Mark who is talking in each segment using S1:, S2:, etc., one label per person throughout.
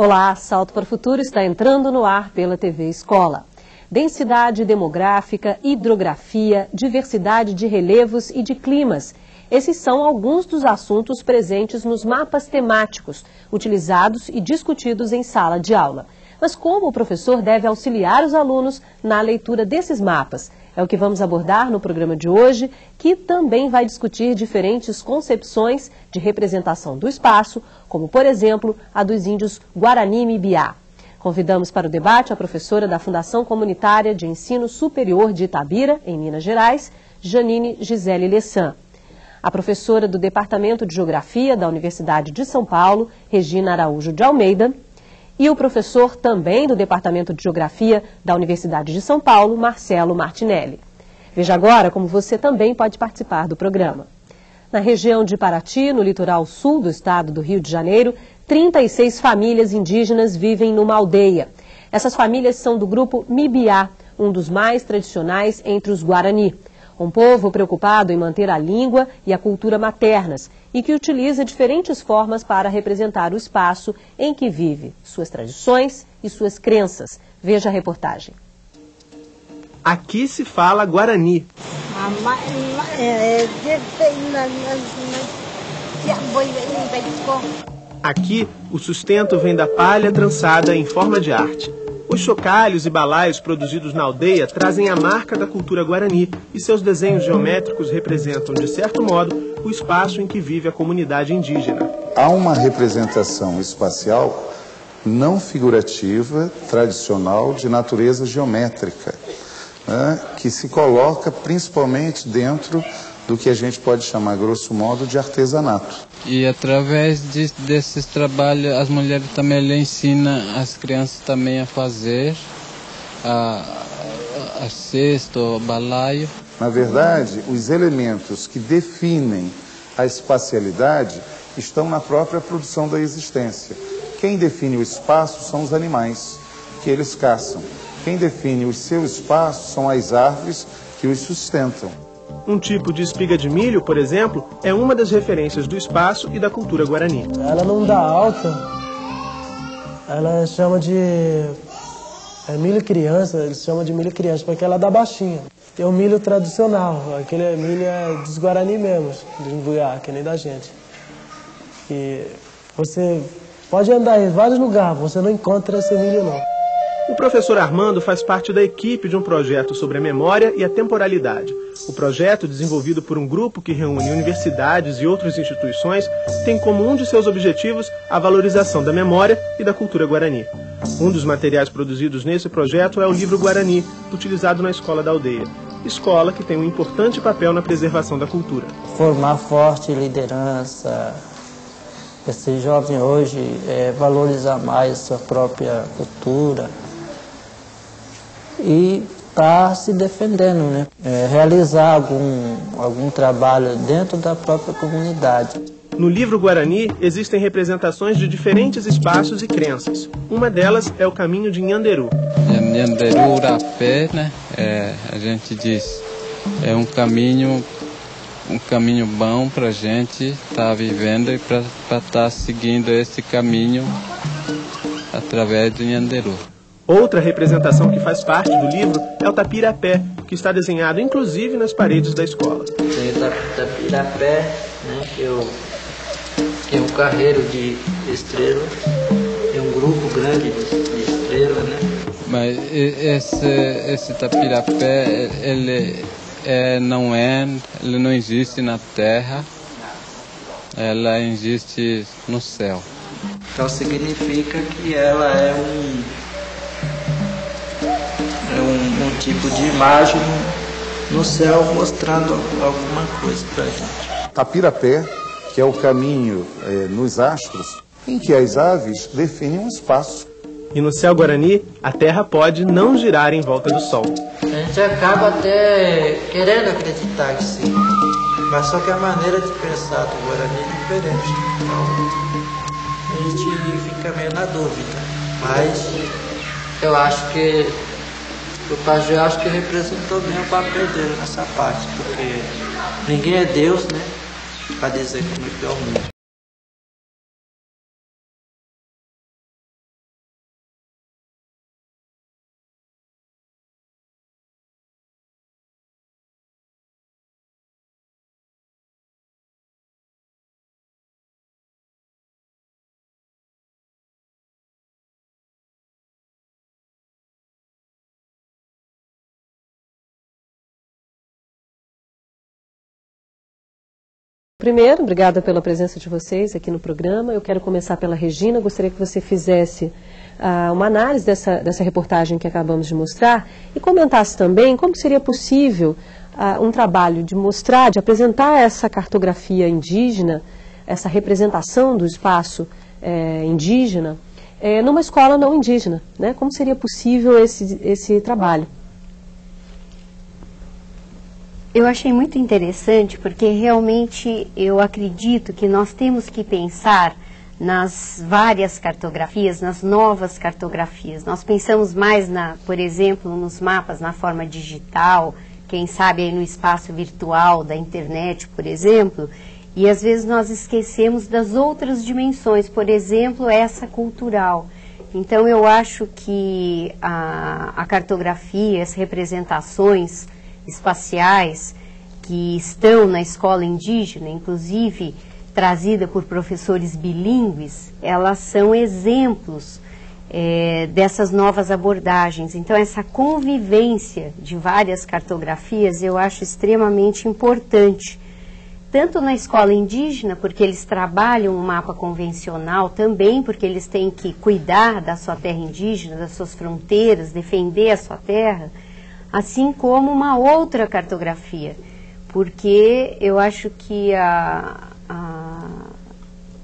S1: Olá, Salto para o Futuro está entrando no ar pela TV Escola. Densidade demográfica, hidrografia, diversidade de relevos e de climas. Esses são alguns dos assuntos presentes nos mapas temáticos, utilizados e discutidos em sala de aula. Mas como o professor deve auxiliar os alunos na leitura desses mapas? É o que vamos abordar no programa de hoje, que também vai discutir diferentes concepções de representação do espaço, como, por exemplo, a dos índios Guarani-Mibiá. Convidamos para o debate a professora da Fundação Comunitária de Ensino Superior de Itabira, em Minas Gerais, Janine Gisele Lessan. A professora do Departamento de Geografia da Universidade de São Paulo, Regina Araújo de Almeida, e o professor também do Departamento de Geografia da Universidade de São Paulo, Marcelo Martinelli. Veja agora como você também pode participar do programa. Na região de Paraty, no litoral sul do estado do Rio de Janeiro, 36 famílias indígenas vivem numa aldeia. Essas famílias são do grupo Mibiá, um dos mais tradicionais entre os Guarani. Um povo preocupado em manter a língua e a cultura maternas e que utiliza diferentes formas para representar o espaço em que vive, suas tradições e suas crenças. Veja a reportagem.
S2: Aqui se fala Guarani. Aqui, o sustento vem da palha trançada em forma de arte. Os chocalhos e balaios produzidos na aldeia trazem a marca da cultura guarani e seus desenhos geométricos representam, de certo modo, o espaço em que vive a comunidade indígena.
S3: Há uma representação espacial não figurativa, tradicional, de natureza geométrica, né, que se coloca principalmente dentro do que a gente pode chamar, grosso modo, de artesanato.
S4: E através de, desses trabalhos, as mulheres também lhe ensinam as crianças também a fazer a, a, a cesto, balaio.
S3: Na verdade, os elementos que definem a espacialidade estão na própria produção da existência. Quem define o espaço são os animais, que eles caçam. Quem define o seu espaço são as árvores que os sustentam.
S2: Um tipo de espiga de milho, por exemplo, é uma das referências do espaço e da cultura guarani.
S5: Ela não dá alta, ela chama de é milho criança, eles chamam de milho criança, porque ela dá baixinha. Tem o milho tradicional, aquele milho é dos Guarani mesmo, do Imbuiá, que nem da gente. E você pode andar em vários lugares, você não encontra esse milho não.
S2: O professor Armando faz parte da equipe de um projeto sobre a memória e a temporalidade. O projeto, desenvolvido por um grupo que reúne universidades e outras instituições, tem como um de seus objetivos a valorização da memória e da cultura guarani. Um dos materiais produzidos nesse projeto é o livro Guarani, utilizado na escola da aldeia. Escola que tem um importante papel na preservação da cultura.
S6: Formar forte liderança, esse jovem hoje é, valorizar mais sua própria cultura, e está se defendendo, né? É, realizar algum, algum trabalho dentro da própria comunidade.
S2: No livro Guarani existem representações de diferentes espaços e crenças. Uma delas é o caminho de Nhanderu.
S4: Nhanderu Rapé, né? É, a gente diz, é um caminho um caminho bom para a gente estar tá vivendo e para estar tá seguindo esse caminho através do Nhanderu.
S2: Outra representação que faz parte do livro é o tapirapé, que está desenhado inclusive nas paredes da escola.
S6: Tem o tapirapé, né, que é, o, que é um carreiro de estrela, é um grupo grande de, de estrela, né?
S4: Mas esse, esse tapirapé, ele é, não é, ele não existe na terra, ela existe no céu.
S6: Então significa que ela é um um, um tipo de imagem no céu mostrando alguma coisa para gente.
S3: Tapirapé, que é o caminho é, nos astros, em que as aves definem um espaço.
S2: E no céu guarani, a Terra pode não girar em volta do Sol.
S6: A gente acaba até querendo acreditar que sim, mas só que a maneira de pensar do Guarani é diferente. Então a gente fica meio na dúvida. Mas eu acho que o pajé acho que representou bem o papel dele nessa parte, porque ninguém é Deus, né? Para dizer como é que é o mundo.
S1: Primeiro, obrigada pela presença de vocês aqui no programa. Eu quero começar pela Regina, gostaria que você fizesse uh, uma análise dessa, dessa reportagem que acabamos de mostrar e comentasse também como seria possível uh, um trabalho de mostrar, de apresentar essa cartografia indígena, essa representação do espaço eh, indígena, eh, numa escola não indígena. Né? Como seria possível esse, esse trabalho?
S7: Eu achei muito interessante porque realmente eu acredito que nós temos que pensar nas várias cartografias, nas novas cartografias. Nós pensamos mais, na, por exemplo, nos mapas na forma digital, quem sabe aí no espaço virtual da internet, por exemplo, e às vezes nós esquecemos das outras dimensões, por exemplo, essa cultural. Então eu acho que a, a cartografia, as representações espaciais que estão na escola indígena, inclusive trazida por professores bilíngues, elas são exemplos é, dessas novas abordagens. Então, essa convivência de várias cartografias eu acho extremamente importante. Tanto na escola indígena, porque eles trabalham um mapa convencional, também porque eles têm que cuidar da sua terra indígena, das suas fronteiras, defender a sua terra, assim como uma outra cartografia, porque eu acho que a, a,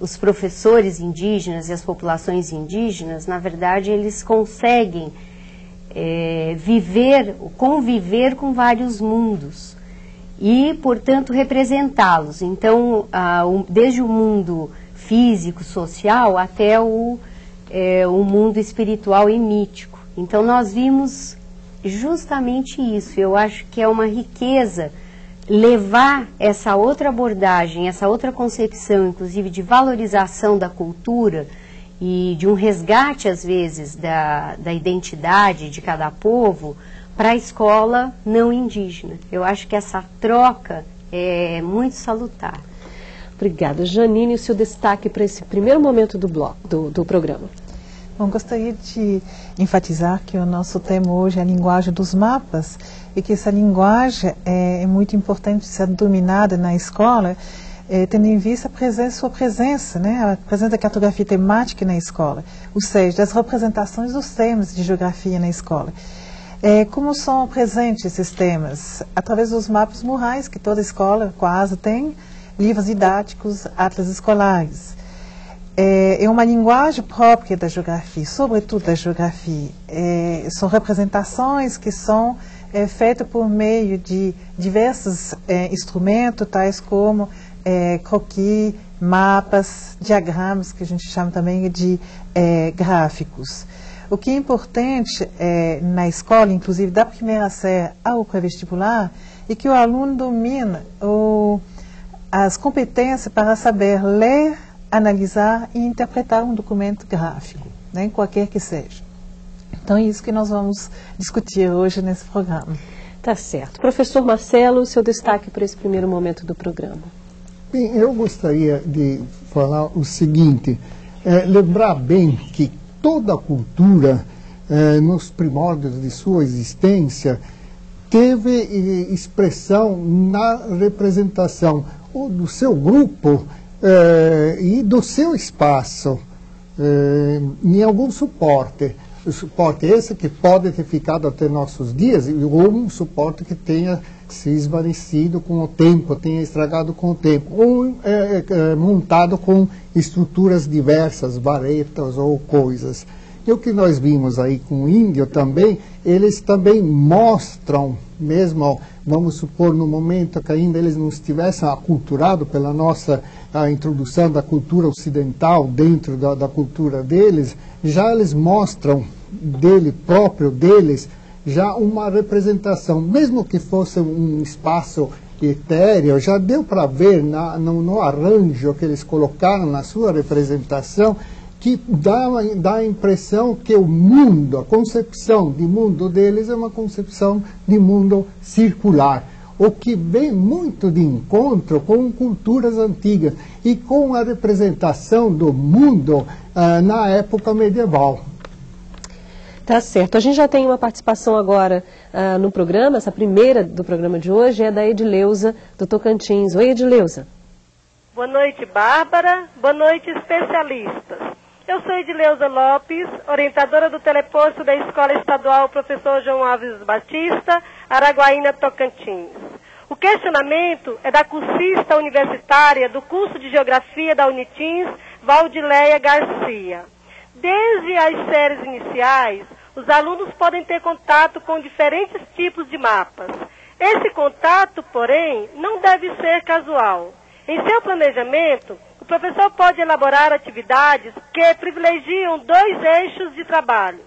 S7: os professores indígenas e as populações indígenas, na verdade, eles conseguem é, viver, conviver com vários mundos e, portanto, representá-los. Então, a, desde o mundo físico, social, até o, é, o mundo espiritual e mítico. Então, nós vimos justamente isso. Eu acho que é uma riqueza levar essa outra abordagem, essa outra concepção, inclusive de valorização da cultura e de um resgate, às vezes, da, da identidade de cada povo para a escola não indígena. Eu acho que essa troca é muito salutar.
S1: Obrigada. Janine, o seu destaque para esse primeiro momento do, bloco, do, do programa.
S8: Bom, gostaria de enfatizar que o nosso tema hoje é a linguagem dos mapas e que essa linguagem é, é muito importante ser dominada na escola, é, tendo em vista a presença, sua presença, né, a presença da cartografia temática na escola, ou seja, das representações dos temas de geografia na escola. É, como são presentes esses temas? Através dos mapas murais, que toda escola quase tem, livros didáticos, atlas escolares. É, é uma linguagem própria da geografia, sobretudo da geografia. É, são representações que são é feita por meio de diversos é, instrumentos, tais como é, croquis, mapas, diagramas, que a gente chama também de é, gráficos. O que é importante é, na escola, inclusive da primeira série ao pré-vestibular, é que o aluno domina o, as competências para saber ler, analisar e interpretar um documento gráfico, né, qualquer que seja. Então é isso que nós vamos discutir hoje nesse programa.
S1: Tá certo. Professor Marcelo, seu destaque para esse primeiro momento do programa.
S9: Bem, eu gostaria de falar o seguinte, é, lembrar bem que toda a cultura, é, nos primórdios de sua existência, teve eh, expressão na representação do seu grupo é, e do seu espaço, é, em algum suporte o suporte esse que pode ter ficado até nossos dias, ou um suporte que tenha se esvanecido com o tempo, tenha estragado com o tempo, ou é, é, montado com estruturas diversas, varetas ou coisas. E o que nós vimos aí com o índio também, eles também mostram, mesmo, vamos supor, no momento que ainda eles não estivessem aculturados pela nossa introdução da cultura ocidental dentro da, da cultura deles, já eles mostram dele próprio, deles, já uma representação, mesmo que fosse um espaço etéreo, já deu para ver na, no, no, arranjo que eles colocaram na sua representação, que dá, dá a impressão que o mundo, a concepção de mundo deles é uma concepção de mundo circular o que vem muito de encontro com culturas antigas e com a representação do mundo ah, na época medieval.
S1: Tá certo. A gente já tem uma participação agora uh, no programa, essa primeira do programa de hoje é da Edileuza do Tocantins. Oi, Edileuza.
S10: Boa noite, Bárbara. Boa noite, especialistas. Eu sou Edileuza Lopes, orientadora do teleposto da Escola Estadual Professor João Alves Batista, Araguaína, Tocantins. O questionamento é da cursista universitária do curso de Geografia da Unitins, Valdileia Garcia. Desde as séries iniciais, os alunos podem ter contato com diferentes tipos de mapas. Esse contato, porém, não deve ser casual. Em seu planejamento, o professor pode elaborar atividades que privilegiam dois eixos de trabalho: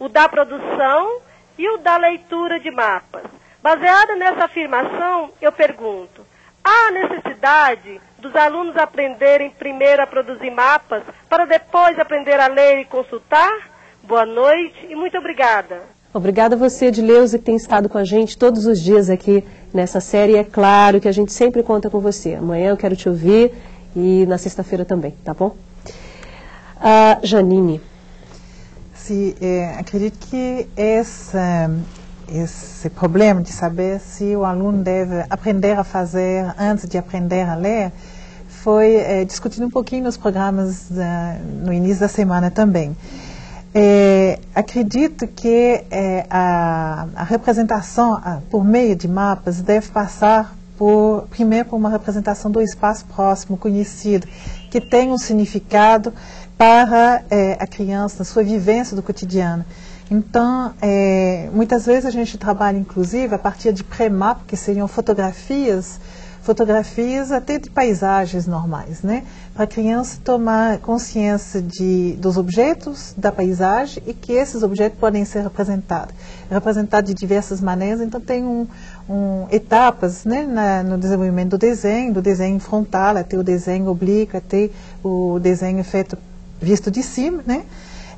S10: o da produção e o da leitura de mapas. Baseada nessa afirmação, eu pergunto: há necessidade dos alunos aprenderem primeiro a produzir mapas para depois aprender a ler e consultar? Boa noite e muito obrigada.
S1: Obrigada a você, Edileuza, que tem estado com a gente todos os dias aqui nessa série. É claro que a gente sempre conta com você. Amanhã eu quero te ouvir e na sexta-feira também, tá bom? Uh, Janine.
S8: Sim, é, acredito que essa, esse problema de saber se o aluno deve aprender a fazer antes de aprender a ler foi é, discutido um pouquinho nos programas da, no início da semana também. É, acredito que é, a, a, representação a, por meio de mapas deve passar por, primeiro por uma representação do espaço próximo, conhecido, que tem um significado para é, a criança, na sua vivência do cotidiano. Então, é, muitas vezes a gente trabalha, inclusive, a partir de pré-mapa, que seriam fotografias fotografias até de paisagens normais, né? Para a criança tomar consciência de, dos objetos da paisagem e que esses objetos podem ser representados. Representados de diversas maneiras, então tem um, um etapas né, na, no desenvolvimento do desenho, do desenho frontal até o desenho oblíquo, até o desenho feito visto de cima, né?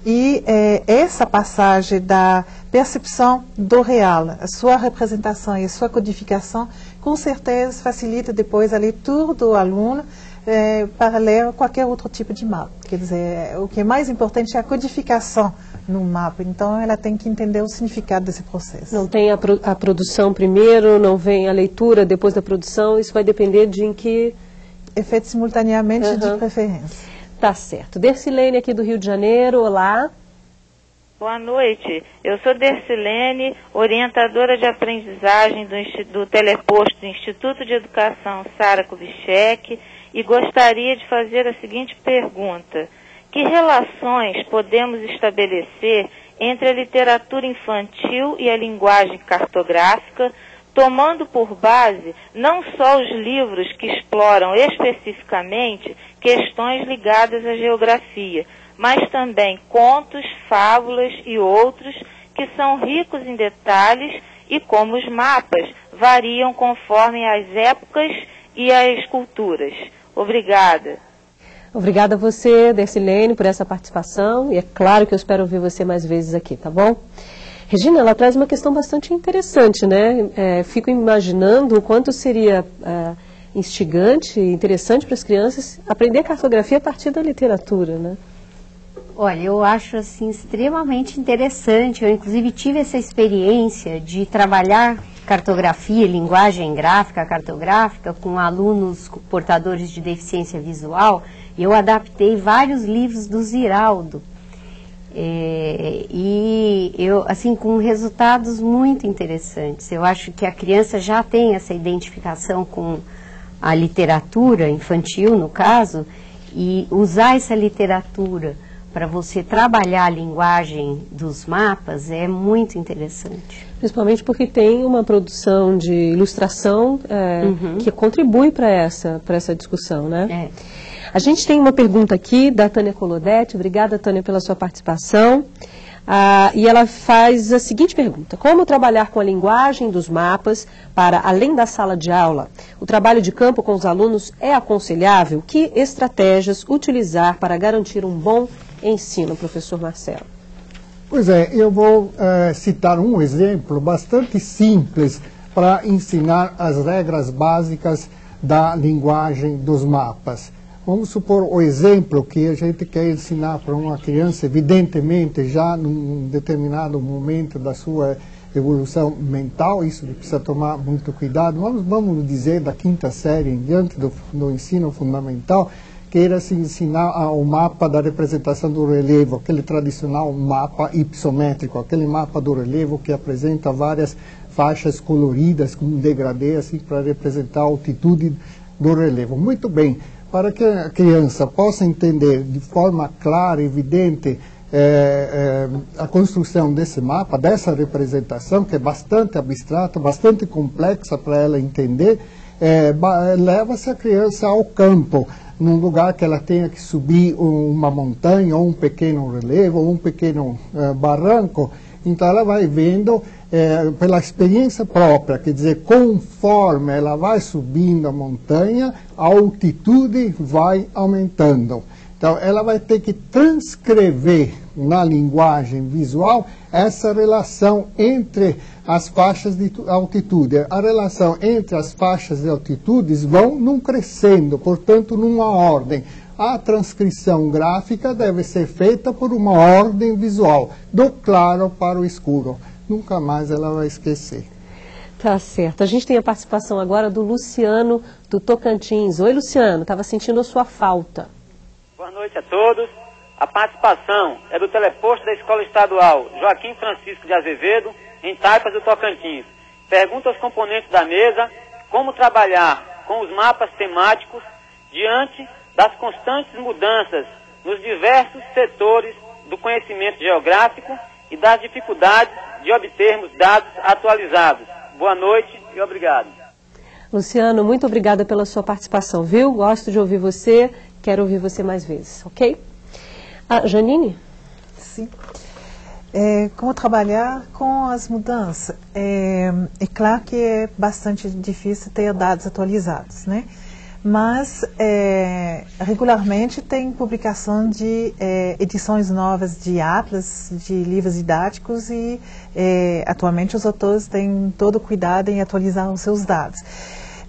S8: E é, essa passagem da percepção do real, a sua representação e a sua codificação com certeza facilita depois a leitura do aluno é, para ler qualquer outro tipo de mapa. Quer dizer, o que é mais importante é a codificação no mapa. Então, ela tem que entender o significado desse processo.
S1: Não tem a, pro, a produção primeiro, não vem a leitura depois da produção. Isso vai depender de em que...
S8: É feito simultaneamente uhum. de preferência.
S1: Tá certo. Dercilene aqui do Rio de Janeiro, olá.
S11: Boa noite. Eu sou Dercilene, orientadora de aprendizagem do, do Teleposto do Instituto de Educação Sara Kubitschek e gostaria de fazer a seguinte pergunta. Que relações podemos estabelecer entre a literatura infantil e a linguagem cartográfica, tomando por base não só os livros que exploram especificamente questões ligadas à geografia, mas também contos, fábulas e outros que são ricos em detalhes e como os mapas variam conforme as épocas e as culturas. Obrigada.
S1: Obrigada a você, Dercilene, por essa participação e é claro que eu espero ouvir você mais vezes aqui, tá bom? Regina, ela traz uma questão bastante interessante, né? É, fico imaginando o quanto seria é, instigante e interessante para as crianças aprender cartografia a partir da literatura, né?
S7: Olha, eu acho assim extremamente interessante. Eu inclusive tive essa experiência de trabalhar cartografia, linguagem gráfica cartográfica com alunos portadores de deficiência visual. Eu adaptei vários livros do Ziraldo. É, e eu assim com resultados muito interessantes. Eu acho que a criança já tem essa identificação com a literatura infantil, no caso, e usar essa literatura para você trabalhar a linguagem dos mapas é muito interessante.
S1: Principalmente porque tem uma produção de ilustração é, uhum. que contribui para essa, essa discussão, né? É. A gente tem uma pergunta aqui da Tânia Colodete. Obrigada, Tânia, pela sua participação. Ah, e ela faz a seguinte pergunta: Como trabalhar com a linguagem dos mapas para além da sala de aula? O trabalho de campo com os alunos é aconselhável? Que estratégias utilizar para garantir um bom ensino, professor Marcelo?
S9: Pois é, eu vou é, citar um exemplo bastante simples para ensinar as regras básicas da linguagem dos mapas. Vamos supor o exemplo que a gente quer ensinar para uma criança, evidentemente, já num determinado momento da sua evolução mental, isso precisa tomar muito cuidado. Vamos, vamos dizer da quinta série em diante do, do ensino fundamental, queira se ensinar o mapa da representação do relevo, aquele tradicional mapa ipsométrico, aquele mapa do relevo que apresenta várias faixas coloridas com um degradê assim para representar a altitude do relevo. Muito bem, para que a criança possa entender de forma clara, evidente, é, é, a construção desse mapa, dessa representação, que é bastante abstrata, bastante complexa para ela entender, é, leva-se a criança ao campo, num lugar que ela tenha que subir uma montanha, ou um pequeno relevo, ou um pequeno barranco. Então ela vai vendo é, pela experiência própria, quer dizer, conforme ela vai subindo a montanha, a altitude vai aumentando. Então, ela vai ter que transcrever na linguagem visual essa relação entre as faixas de altitude. A relação entre as faixas de altitudes vão num crescendo, portanto, numa ordem. A transcrição gráfica deve ser feita por uma ordem visual, do claro para o escuro. Nunca mais ela vai esquecer.
S1: Tá certo. A gente tem a participação agora do Luciano, do Tocantins. Oi, Luciano, estava sentindo a sua falta.
S12: Boa noite a todos. A participação é do teleposto da Escola Estadual Joaquim Francisco de Azevedo, em Taipas do Tocantins. Pergunta aos componentes da mesa como trabalhar com os mapas temáticos diante das constantes mudanças nos diversos setores do conhecimento geográfico e das dificuldades de obtermos dados atualizados. Boa noite e obrigado.
S1: Luciano, muito obrigada pela sua participação, viu? Gosto de ouvir você Quero ouvir você mais vezes, ok? Ah, Janine?
S8: Sim. É, como trabalhar com as mudanças? É, é, claro que é bastante difícil ter dados atualizados, né? Mas é, regularmente tem publicação de é, edições novas de atlas, de livros didáticos e é, atualmente os autores têm todo o cuidado em atualizar os seus dados.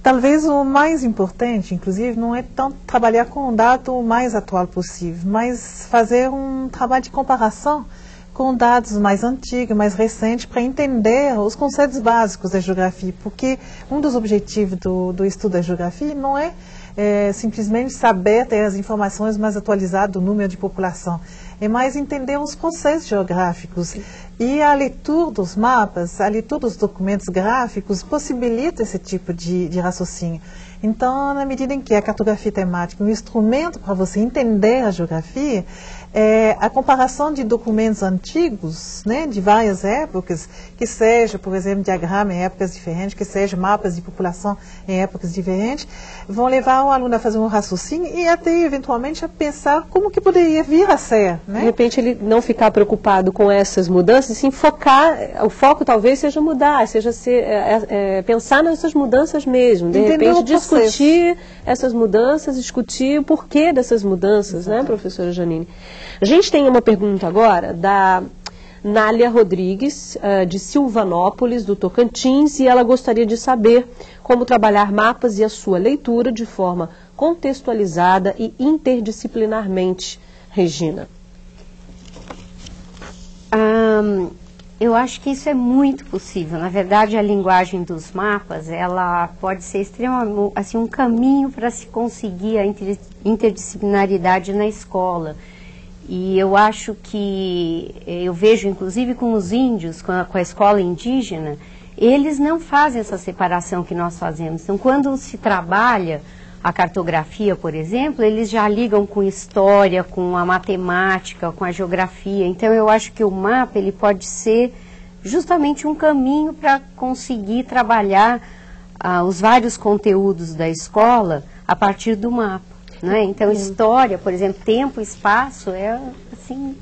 S8: Talvez o mais importante, inclusive, não é tanto trabalhar com o dado mais atual possível, mas fazer um trabalho de comparação com dados mais antigos, mais recentes, para entender os conceitos básicos da geografia, porque um dos objetivos do, do estudo da geografia não é, é simplesmente saber ter as informações mais atualizadas do número de população, é mais entender os conceitos geográficos. E a leitura dos mapas, a leitura dos documentos gráficos possibilita esse tipo de, de raciocínio. Então, na medida em que a cartografia temática é um instrumento para você entender a geografia, é, a comparação de documentos antigos, né, de várias épocas, que seja, por exemplo, diagrama em épocas diferentes, que seja mapas de população em épocas diferentes, vão levar o aluno a fazer um raciocínio e até, eventualmente, a pensar como que poderia vir a ser. Né?
S1: De repente, ele não ficar preocupado com essas mudanças, sim focar, o foco talvez seja mudar, seja ser, é, é, pensar nessas mudanças mesmo, de Entender repente discutir essas mudanças, discutir o porquê dessas mudanças, né, Exatamente. né, professora Janine? A gente tem uma pergunta agora da Nália Rodrigues, uh, de Silvanópolis, do Tocantins, e ela gostaria de saber como trabalhar mapas e a sua leitura de forma contextualizada e interdisciplinarmente. Regina.
S7: Um, eu acho que isso é muito possível. Na verdade, a linguagem dos mapas, ela pode ser extremamente assim um caminho para se conseguir a interdisciplinaridade na escola. E eu acho que, eh, eu vejo inclusive com os índios, com a, com a, escola indígena, eles não fazem essa separação que nós fazemos. Então, quando se trabalha a cartografia, por exemplo, eles já ligam com história, com a matemática, com a geografia. Então, eu acho que o mapa ele pode ser justamente um caminho para conseguir trabalhar ah, os vários conteúdos da escola a partir do mapa. Né? Então, história, por exemplo, tempo, espaço, é assim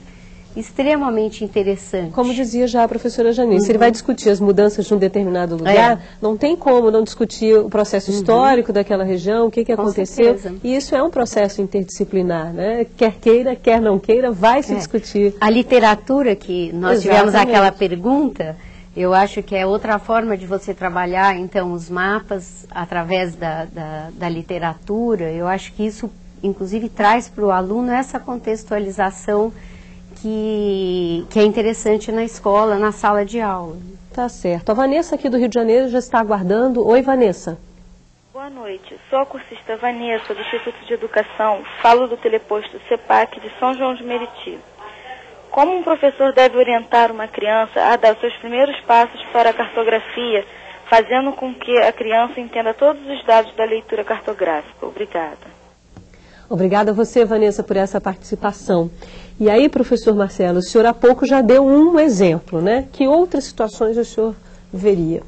S7: extremamente interessante.
S1: Como dizia já a professora Janice, uhum. ele vai discutir as mudanças de um determinado lugar, é. não tem como não discutir o processo uhum. histórico daquela região, o que, que aconteceu. Certeza. E isso é um processo interdisciplinar, né? Quer queira, quer não queira, vai se é. discutir.
S7: A literatura que nós Exatamente. tivemos aquela pergunta, eu acho que é outra forma de você trabalhar, então, os mapas através da, da, da literatura. Eu acho que isso, inclusive, traz para o aluno essa contextualização que, que é interessante na escola, na sala de aula.
S1: Tá certo. A Vanessa aqui do Rio de Janeiro já está aguardando. Oi, Vanessa.
S13: Boa noite. Sou a cursista Vanessa, do Instituto de Educação. Falo do teleposto CEPAC de São João de Meriti. Como um professor deve orientar uma criança a dar os seus primeiros passos para a cartografia, fazendo com que a criança entenda todos os dados da leitura cartográfica? Obrigada.
S1: Obrigada a você, Vanessa, por essa participação. E aí, professor Marcelo, o senhor há pouco já deu um exemplo, né? Que outras situações o senhor veria?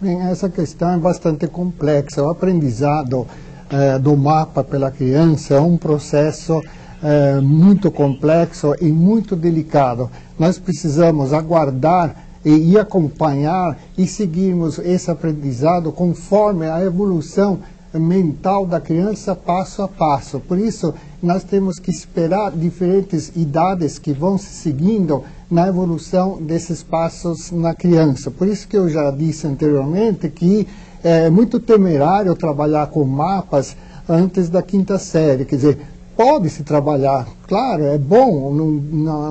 S9: Bem, essa questão é bastante complexa. O aprendizado eh, do mapa pela criança é um processo eh, muito complexo e muito delicado. Nós precisamos aguardar e, e acompanhar e seguirmos esse aprendizado conforme a evolução mental da criança passo a passo. Por isso, nós temos que esperar diferentes idades que vão se seguindo na evolução desses passos na criança. Por isso que eu já disse anteriormente que é muito temerário trabalhar com mapas antes da quinta série. Quer dizer, pode-se trabalhar, claro, é bom, no,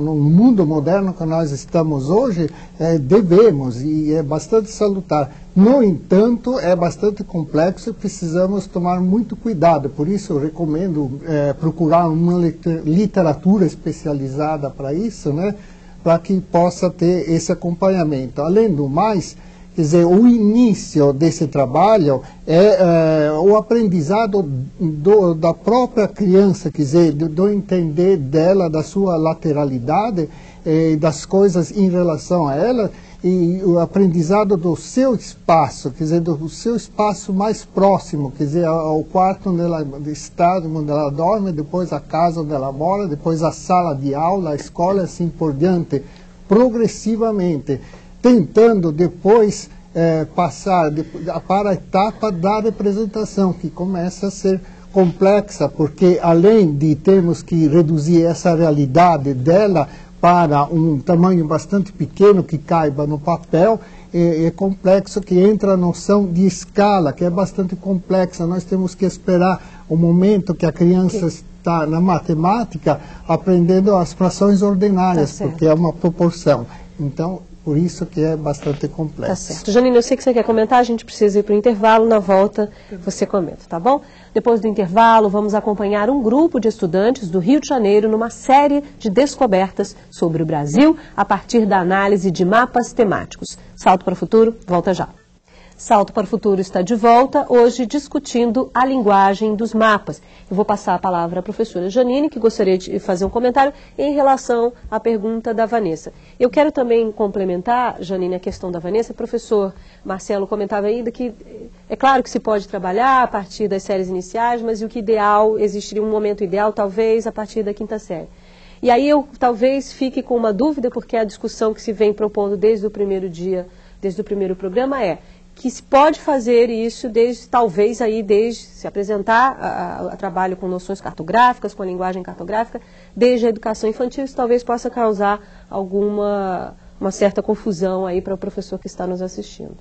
S9: no, mundo moderno que nós estamos hoje, é, devemos, e é bastante salutar. No entanto, é bastante complexo e precisamos tomar muito cuidado, por isso eu recomendo é, procurar uma literatura especializada para isso, né, para que possa ter esse acompanhamento. Além do mais, Quer dizer, o início desse trabalho é, é o aprendizado do, da própria criança, quer dizer, do, do entender dela, da sua lateralidade, eh, das coisas em relação a ela, e o aprendizado do seu espaço, quer dizer, do seu espaço mais próximo, quer dizer, ao quarto onde ela está, onde ela dorme, depois a casa onde ela mora, depois a sala de aula, a escola, assim por diante, progressivamente tentando depois é, passar de, para a etapa da representação, que começa a ser complexa, porque além de termos que reduzir essa realidade dela para um tamanho bastante pequeno que caiba no papel, é, é, complexo que entra a noção de escala, que é bastante complexa. Nós temos que esperar o momento que a criança está na matemática aprendendo as frações ordinárias, tá porque é uma proporção. Então, por isso que é bastante complexo.
S1: Tá certo. Janine, eu sei que você quer comentar, a gente precisa ir para o intervalo, na volta você comenta, tá bom? Depois do intervalo, vamos acompanhar um grupo de estudantes do Rio de Janeiro numa série de descobertas sobre o Brasil a partir da análise de mapas temáticos. Salto para o futuro, volta já. Salto para o Futuro está de volta, hoje discutindo a linguagem dos mapas. Eu vou passar a palavra à professora Janine, que gostaria de fazer um comentário em relação à pergunta da Vanessa. Eu quero também complementar, Janine, a questão da Vanessa. O professor Marcelo comentava ainda que é claro que se pode trabalhar a partir das séries iniciais, mas o que ideal, existiria um momento ideal, talvez, a partir da quinta série. E aí eu talvez fique com uma dúvida, porque a discussão que se vem propondo desde o primeiro dia, desde o primeiro programa é que se pode fazer isso desde, talvez aí, desde se apresentar a, a, trabalho com noções cartográficas, com a linguagem cartográfica, desde a educação infantil, isso talvez possa causar alguma uma certa confusão aí para o professor que está nos assistindo.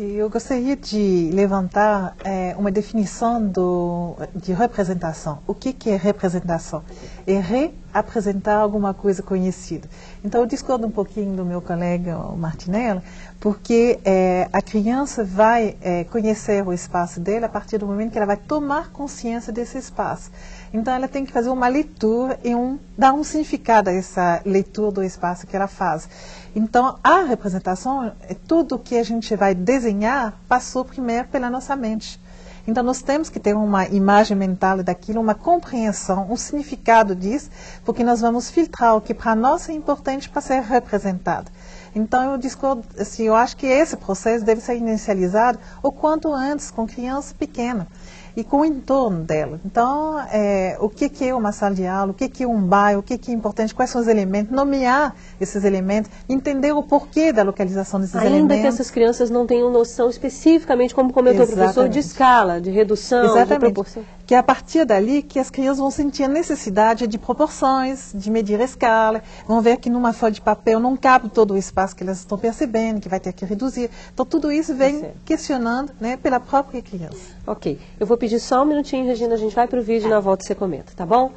S8: Sim, eu gostaria de levantar é, uma definição do, de representação. O que, que é representação? É reapresentar alguma coisa conhecida. Então, eu discordo um pouquinho do meu colega Martinello, porque é, a criança vai é, conhecer o espaço dela a partir do momento que ela vai tomar consciência desse espaço. Então, ela tem que fazer uma leitura e um, dar um significado a essa leitura do espaço que ela faz. Então, a representação, é tudo que a gente vai desenhar, passou primeiro pela nossa mente. Então, nós temos que ter uma imagem mental daquilo, uma compreensão, um significado disso, porque nós vamos filtrar o que para nós é importante para ser representado. Então, eu discordo, assim, eu acho que esse processo deve ser inicializado o quanto antes, com criança pequena e com o entorno dela. Então, é, o que, que é uma sala de aula, o que, que é um bairro, o que, que é importante, quais são os elementos, nomear esses elementos, entender o porquê da localização desses
S1: Ainda
S8: elementos.
S1: Ainda que essas crianças não tenham noção especificamente, como comentou Exatamente. o professor, de escala, de redução,
S8: Exatamente.
S1: de proporção.
S8: Que é a partir dali que as crianças vão sentir a necessidade de proporções, de medir a escala, vão ver que numa folha de papel não cabe todo o espaço que elas estão percebendo, que vai ter que reduzir. Então, tudo isso vem é questionando né, pela própria criança.
S1: Ok. Eu vou pedir só um minutinho, Regina, a gente vai para o vídeo e na volta você comenta, tá bom?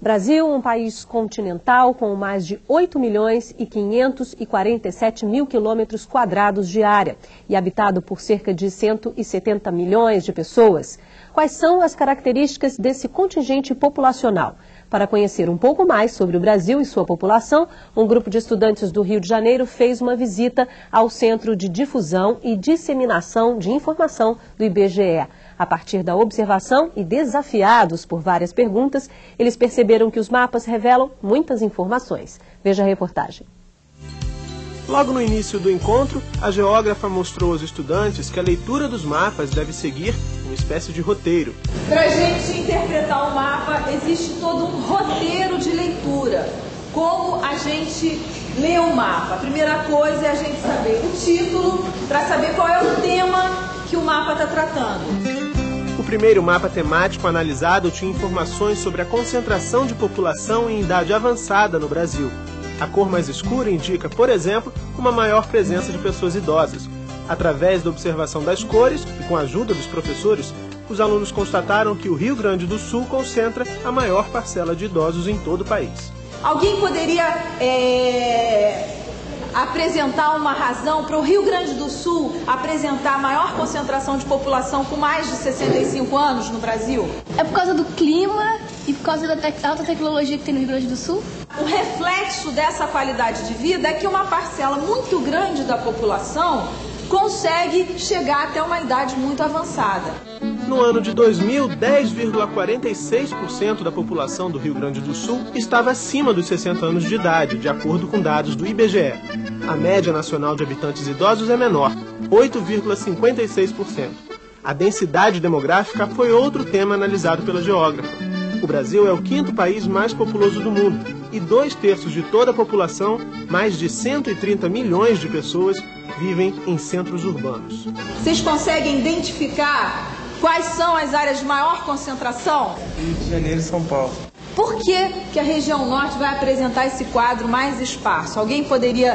S1: Brasil, um país continental com mais de 8 milhões e 547 mil quilômetros quadrados de área e habitado por cerca de 170 milhões de pessoas. Quais são as características desse contingente populacional? Para conhecer um pouco mais sobre o Brasil e sua população, um grupo de estudantes do Rio de Janeiro fez uma visita ao Centro de Difusão e Disseminação de Informação do IBGE. A partir da observação e desafiados por várias perguntas, eles perceberam que os mapas revelam muitas informações. Veja a reportagem.
S2: Logo no início do encontro, a geógrafa mostrou aos estudantes que a leitura dos mapas deve seguir uma espécie de roteiro.
S14: Para a gente interpretar o mapa, existe todo um roteiro de leitura. Como a gente lê o mapa? A primeira coisa é a gente saber o título, para saber qual é o tema que o mapa está tratando.
S2: O primeiro mapa temático analisado tinha informações sobre a concentração de população em idade avançada no Brasil. A cor mais escura indica, por exemplo, uma maior presença de pessoas idosas. Através da observação das cores e com a ajuda dos professores, os alunos constataram que o Rio Grande do Sul concentra a maior parcela de idosos em todo o país.
S14: Alguém poderia é, apresentar uma razão para o Rio Grande do Sul apresentar a maior concentração de população com mais de 65 anos no Brasil?
S15: É por causa do clima e por causa da te alta tecnologia que tem no Rio Grande do Sul?
S14: O reflexo dessa qualidade de vida é que uma parcela muito grande da população consegue chegar até uma idade muito avançada.
S2: No ano de 2000, 10,46% da população do Rio Grande do Sul estava acima dos 60 anos de idade, de acordo com dados do IBGE. A média nacional de habitantes idosos é menor, 8,56%. A densidade demográfica foi outro tema analisado pela geógrafa. O Brasil é o quinto país mais populoso do mundo e dois terços de toda a população, mais de 130 milhões de pessoas, vivem em centros urbanos.
S14: Vocês conseguem identificar quais são as áreas de maior concentração?
S16: Rio de Janeiro e São Paulo.
S14: Por que, que a região norte vai apresentar esse quadro mais esparso? Alguém poderia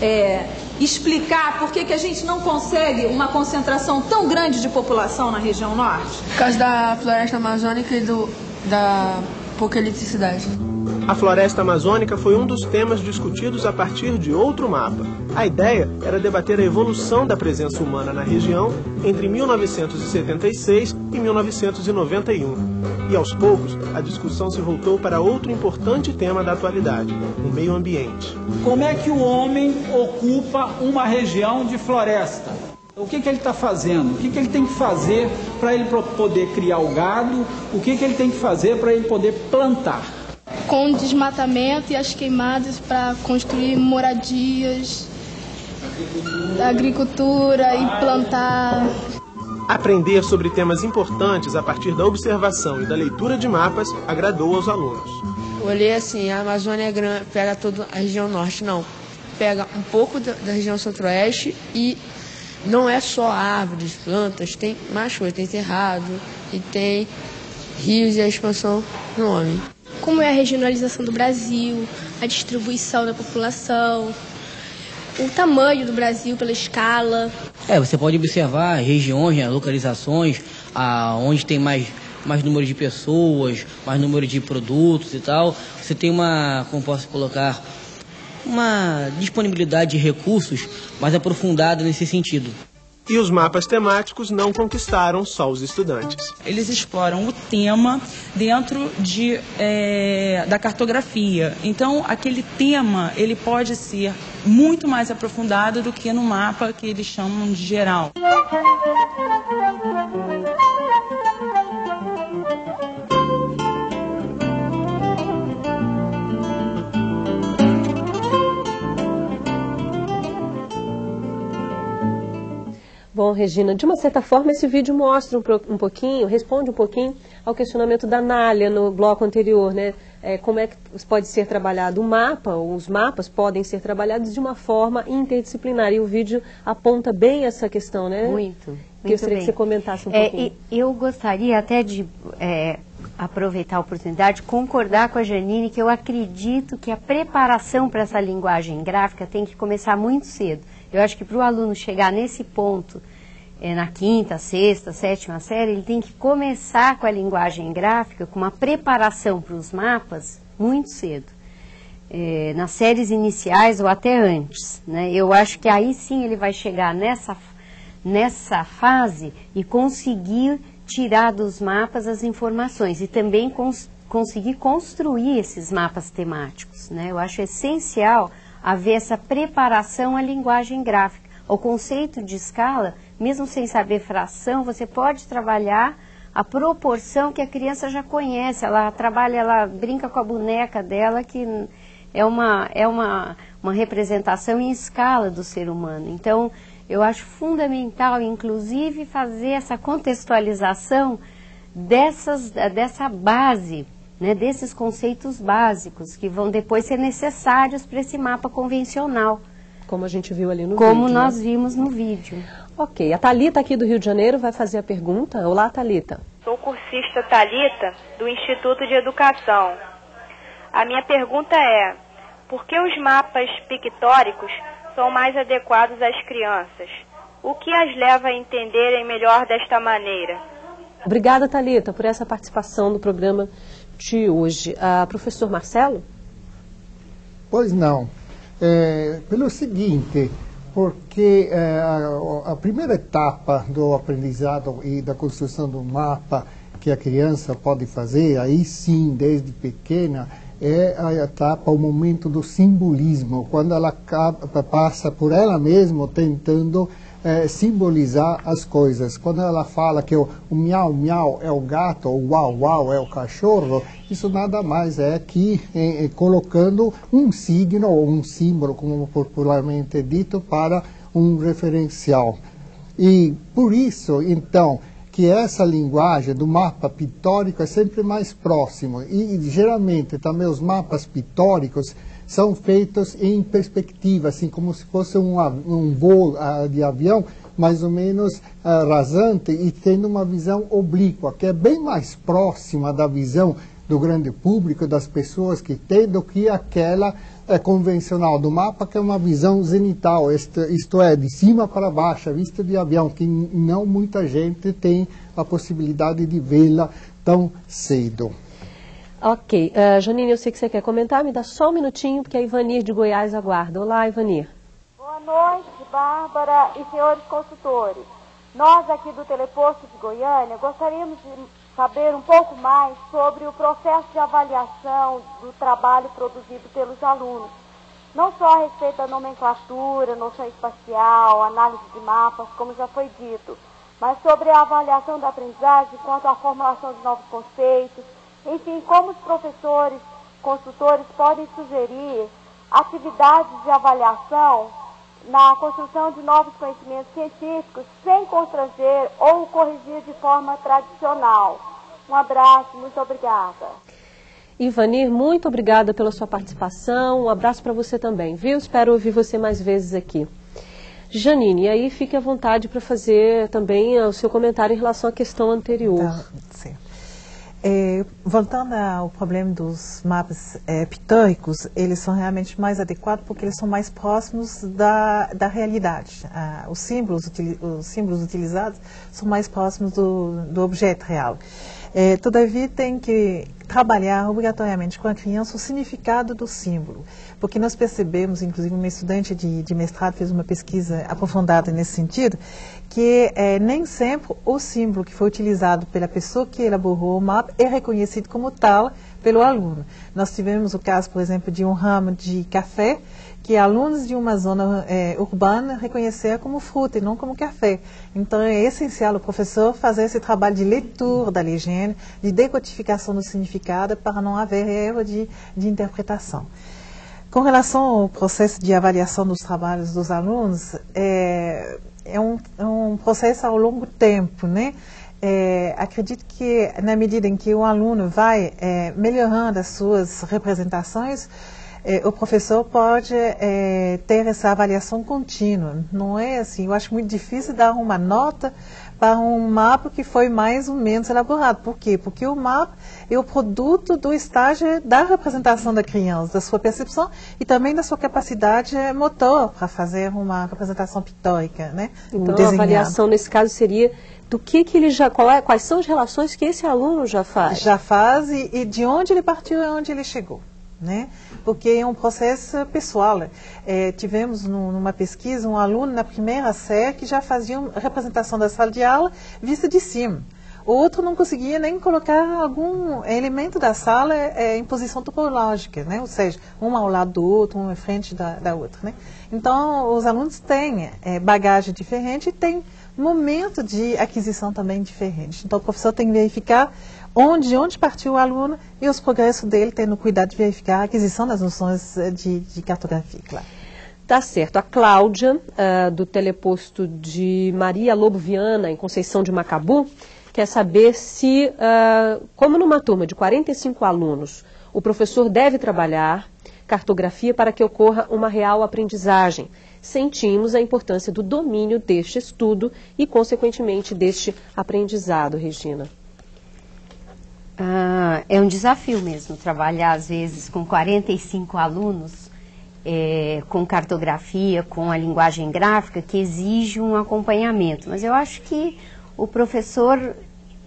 S14: é, explicar por que, que a gente não consegue uma concentração tão grande de população na região norte?
S17: Por causa da floresta amazônica e do, da pouca eletricidade.
S2: A floresta amazônica foi um dos temas discutidos a partir de outro mapa. A ideia era debater a evolução da presença humana na região entre 1976 e 1991. E aos poucos, a discussão se voltou para outro importante tema da atualidade, o meio ambiente.
S18: Como é que o homem ocupa uma região de floresta? O que, que ele está fazendo? O que, que ele tem que fazer para ele poder criar o gado? O que, que ele tem que fazer para ele poder plantar?
S15: Com o desmatamento e as queimadas para construir moradias, agricultura e plantar.
S2: Aprender sobre temas importantes a partir da observação e da leitura de mapas agradou aos alunos.
S17: Olhei assim, a Amazônia é grande, pega toda a região norte, não. Pega um pouco da, da região centro-oeste e não é só árvores, plantas, tem mais coisas, tem cerrado e tem rios e a expansão do homem.
S15: Como é a regionalização do Brasil, a distribuição da população, o tamanho do Brasil pela escala.
S19: É, você pode observar regiões, né, localizações, a, onde tem mais, mais número de pessoas, mais número de produtos e tal. Você tem uma, como posso colocar, uma disponibilidade de recursos mais aprofundada nesse sentido.
S2: E os mapas temáticos não conquistaram só os estudantes.
S20: Eles exploram o tema dentro de, é, da cartografia. Então, aquele tema ele pode ser muito mais aprofundado do que no mapa que eles chamam de geral.
S1: Bom, Regina, de uma certa forma esse vídeo mostra um, um pouquinho, responde um pouquinho ao questionamento da Nália no bloco anterior, né? É, como é que pode ser trabalhado o mapa, ou os mapas podem ser trabalhados de uma forma interdisciplinar. E o vídeo aponta bem essa questão, né?
S7: Muito.
S1: Eu gostaria
S7: bem.
S1: que você comentasse um
S7: É,
S1: pouquinho.
S7: eu gostaria até de é, aproveitar a oportunidade, concordar com a Janine que eu acredito que a preparação para essa linguagem gráfica tem que começar muito cedo. Eu acho que para o aluno chegar nesse ponto é, na quinta, sexta, sétima série, ele tem que começar com a linguagem gráfica, com uma preparação para os mapas muito cedo. É, nas séries iniciais ou até antes. Né? Eu acho que aí sim ele vai chegar nessa, nessa fase e conseguir tirar dos mapas as informações e também cons conseguir construir esses mapas temáticos. Né? Eu acho essencial haver essa preparação à linguagem gráfica. O conceito de escala mesmo sem saber fração, você pode trabalhar a proporção que a criança já conhece. Ela trabalha, ela brinca com a boneca dela, que é uma, é uma, uma representação em escala do ser humano. Então, eu acho fundamental, inclusive, fazer essa contextualização dessas, dessa base, né, desses conceitos básicos, que vão depois ser necessários para esse mapa convencional.
S1: Como a gente viu ali no
S7: Como
S1: vídeo.
S7: Como nós
S1: né?
S7: vimos no vídeo.
S1: Ok, a Talita aqui do Rio de Janeiro vai fazer a pergunta. Olá, Talita.
S16: Sou cursista Talita do Instituto de Educação. A minha pergunta é: por que os mapas pictóricos são mais adequados às crianças? O que as leva a entenderem melhor desta maneira?
S1: Obrigada, Talita, por essa participação no programa de hoje. Ah, professor Marcelo?
S9: Pois não. É, pelo seguinte, porque é, a, a, primeira etapa do aprendizado e da construção do mapa que a criança pode fazer, aí sim, desde pequena, é a etapa, o momento do simbolismo, quando ela passa por ela mesma tentando é, simbolizar as coisas. Quando ela fala que o, o miau miau é o gato, o uau uau é o cachorro, isso nada mais é que é, é, colocando um signo ou um símbolo, como popularmente é dito, para um referencial. E por isso, então, que essa linguagem do mapa pitôrico é sempre mais próximo. E geralmente também os mapas pitóricos são feitos em perspectiva, assim como se fosse um, um voo uh, de avião mais ou menos uh, rasante e tendo uma visão oblíqua, que é bem mais próxima da visão do grande público, das pessoas que têm, do que aquela uh, convencional do mapa, que é uma visão zenital, isto, isto é, de cima para baixo, vista de avião, que não muita gente tem a possibilidade de vê-la tão cedo.
S1: Ok. Uh, Janine, eu sei que você quer comentar, me dá só um minutinho, porque a Ivanir de Goiás aguarda. Olá, Ivanir.
S21: Boa noite, Bárbara e senhores consultores. Nós aqui do Teleposto de Goiânia gostaríamos de saber um pouco mais sobre o processo de avaliação do trabalho produzido pelos alunos. Não só a respeito da nomenclatura, noção espacial, análise de mapas, como já foi dito, mas sobre a avaliação da aprendizagem quanto à formulação de novos conceitos, enfim, como os professores, consultores podem sugerir atividades de avaliação na construção de novos conhecimentos científicos sem constranger ou corrigir de forma tradicional. Um abraço, muito obrigada.
S1: Ivanir, muito obrigada pela sua participação. Um abraço para você também, viu? Espero ouvir você mais vezes aqui. Janine, e aí fique à vontade para fazer também o seu comentário em relação à questão anterior. Tá,
S8: certo. É, voltando ao problema dos mapas é, eles são realmente mais adequados porque eles são mais próximos da, da realidade. Ah, os, símbolos, os símbolos utilizados são mais próximos do, do objeto real. É, todavia, tem que trabalhar obrigatoriamente com a criança o significado do símbolo, porque nós percebemos, inclusive uma estudante de, de mestrado fez uma pesquisa aprofundada nesse sentido, que é, nem sempre o símbolo que foi utilizado pela pessoa que elaborou o mapa é reconhecido como tal pelo aluno. Nós tivemos o caso, por exemplo, de um ramo de café que alunos de uma zona é, urbana reconheceram como fruta e não como café. Então é essencial o professor fazer esse trabalho de leitura da legenda, de decodificação do significado para não haver erro de, de interpretação. Com relação ao processo de avaliação dos trabalhos dos alunos, é, é um, é um processo ao longo tempo, né? É, acredito que na medida em que o aluno vai é, melhorando as suas representações, eh, o professor pode eh, ter essa avaliação contínua. Não é assim, eu acho muito difícil dar uma nota para um mapa que foi mais ou menos elaborado. Por quê? Porque o mapa é o produto do estágio da representação da criança, da sua percepção e também da sua capacidade motor para fazer uma representação pictórica, né?
S1: Então, a avaliação nesse caso seria do que, que ele já é, quais são as relações que esse aluno já faz?
S8: Já faz e, e de onde ele partiu e onde ele chegou. Né? Porque é um processo pessoal. É, tivemos no, numa pesquisa um aluno na primeira série que já fazia uma representação da sala de aula vista de cima. Outro não conseguia nem colocar algum elemento da sala é, em posição topológica, né? ou seja, um ao lado do outro, um em frente da, da outra. Né? Então, os alunos têm é, bagagem diferente e têm momento de aquisição também diferente. Então, o professor tem que verificar onde, onde partiu o aluno e os progressos dele, tendo cuidado de verificar a aquisição das noções eh, de, de cartografia, claro.
S1: Tá certo. A Cláudia, uh, do teleposto de Maria Lobo Viana, em Conceição de Macabu, quer saber se, uh, como numa turma de 45 alunos, o professor deve trabalhar cartografia para que ocorra uma real aprendizagem sentimos a importância do domínio deste estudo e, consequentemente, deste aprendizado, Regina.
S7: Ah, é um desafio mesmo trabalhar, às vezes, com 45 alunos, é, com cartografia, com a linguagem gráfica, que exige um acompanhamento. Mas eu acho que o professor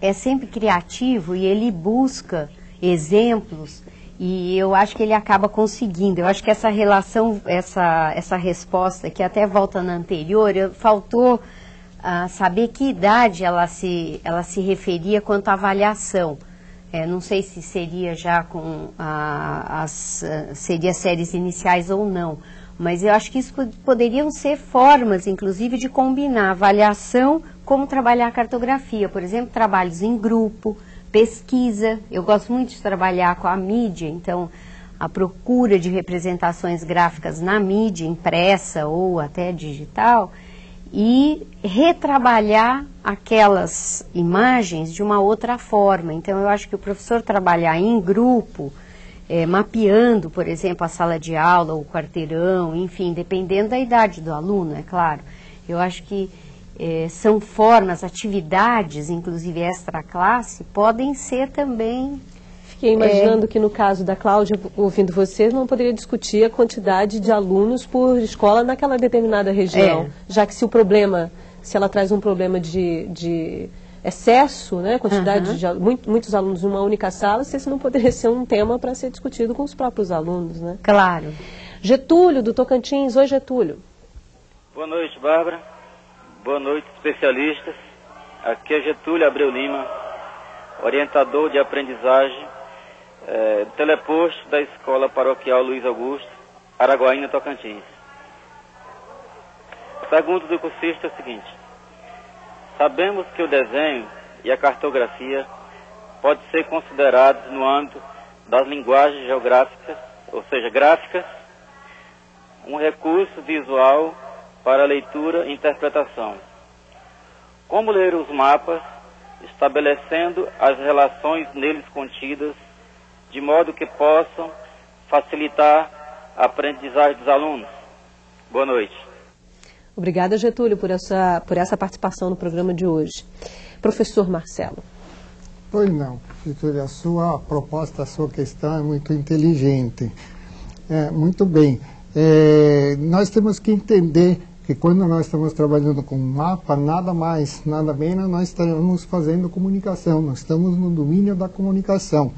S7: é sempre criativo e ele busca exemplos e eu acho que ele acaba conseguindo. Eu acho que essa relação, essa, essa resposta, que até volta na anterior, faltou uh, saber que idade ela se, ela se referia quanto à avaliação. É, não sei se seria já com as seria séries iniciais ou não, mas eu acho que isso poderiam ser formas, inclusive, de combinar avaliação como trabalhar a cartografia, por exemplo, trabalhos em grupo, pesquisa. Eu gosto muito de trabalhar com a mídia, então a procura de representações gráficas na mídia impressa ou até digital e retrabalhar aquelas imagens de uma outra forma. Então eu acho que o professor trabalhar em grupo, é, mapeando, por exemplo, a sala de aula, o quarteirão, enfim, dependendo da idade do aluno, é claro. Eu acho que é, são formas, atividades, inclusive extra-classe, podem ser também.
S1: Fiquei imaginando é, que no caso da Cláudia, ouvindo você, não poderia discutir a quantidade de alunos por escola naquela determinada região, é. já que se o problema, se ela traz um problema de, de excesso, né, quantidade de muito, muitos alunos numa única sala, se esse não poderia ser um tema para ser discutido com os próprios alunos, né?
S7: Claro.
S1: Getúlio, do Tocantins. Oi, Getúlio.
S22: Boa noite, Bárbara. Boa noite, especialistas. Aqui é Getúlio Abreu Lima, orientador de aprendizagem é, do teleposto da Escola Paroquial Luiz Augusto, Araguaína, Tocantins. A pergunta do cursista é a seguinte. Sabemos que o desenho e a cartografia pode ser considerados no âmbito das linguagens geográficas, ou seja, gráficas, um recurso visual para leitura e interpretação. Como ler os mapas, estabelecendo as relações neles contidas, de modo que possam facilitar a aprendizagem dos alunos. Boa noite.
S1: Obrigada, Getúlio, por essa, por essa participação no programa de hoje. Professor Marcelo.
S9: Pois não, Getúlio, a sua proposta, a sua questão é muito inteligente. É, muito bem. É, nós temos que entender que quando nós estamos trabalhando com mapa, nada mais, nada menos, nós estamos fazendo comunicação, nós estamos no domínio da comunicação.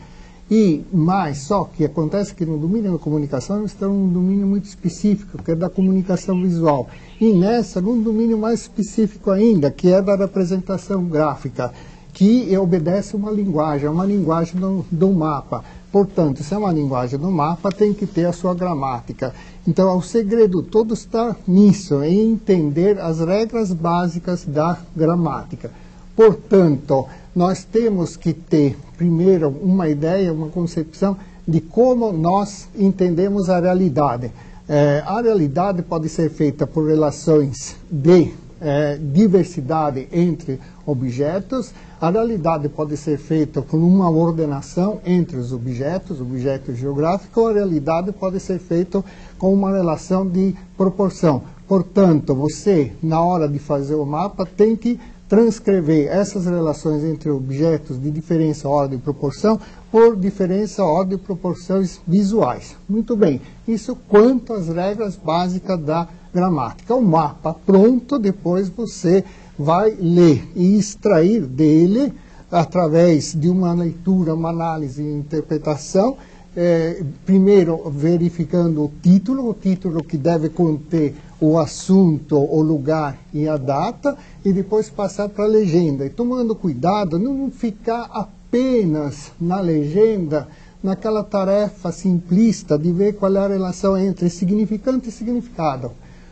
S9: E mais, só que acontece que no domínio da comunicação nós estamos num domínio muito específico, que é da comunicação visual. E nessa, num domínio mais específico ainda, que é da representação gráfica, que obedece uma linguagem, é uma linguagem do, do mapa. Portanto, se é uma linguagem do mapa, tem que ter a sua gramática. Então, o segredo todo está nisso, em entender as regras básicas da gramática. Portanto, nós temos que ter, primeiro, uma ideia, uma concepção de como nós entendemos a realidade. É, a realidade pode ser feita por relações de é, diversidade entre objetos. A realidade pode ser feita com uma ordenação entre os objetos, objetos geográficos, ou a realidade pode ser feita com uma relação de proporção. Portanto, você, na hora de fazer o mapa, tem que transcrever essas relações entre objetos de diferença, ordem e proporção por diferença, ordem e proporções visuais. Muito bem, isso quanto às regras básicas da gramática. O mapa pronto, depois você vai ler e extrair dele, através de uma leitura, uma análise e interpretação, é, primeiro verificando o título, o título que deve conter o assunto, o lugar e a data, e depois passar para a legenda. E tomando cuidado, não ficar apenas na legenda, naquela tarefa simplista de ver qual é a relação entre significante e significado.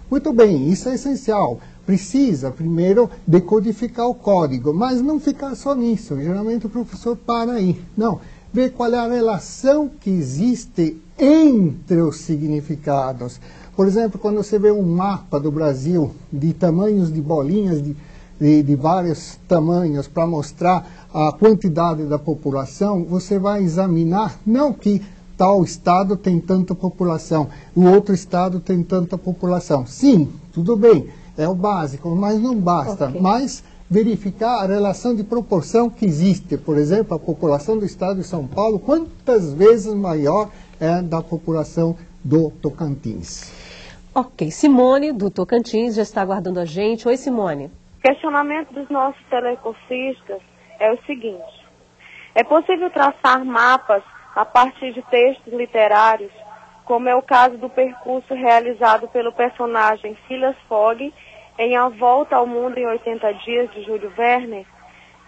S9: Muito bem, isso é essencial. Precisa primeiro decodificar o código, mas não ficar só nisso. Geralmente o professor para aí. Não, ver qual é a relação que existe entre os significados. Por exemplo, quando você vê um mapa do Brasil de tamanhos de bolinhas de, de, de vários tamanhos para mostrar a quantidade da população, você vai examinar não que tal estado tem tanta população, o outro estado tem tanta população. Sim, tudo bem, é o básico, mas não basta. Okay. Mas verificar a relação de proporção que existe. Por exemplo, a população do estado de São Paulo, quantas vezes maior é da população do Tocantins.
S1: Ok, Simone, do Tocantins, já está aguardando a gente. Oi, Simone.
S21: O questionamento dos nossos telecorsistas é o seguinte. É possível traçar mapas a partir de textos literários, como é o caso do percurso realizado pelo personagem Silas Fogg em A Volta ao Mundo em 80 Dias, de Júlio Verne,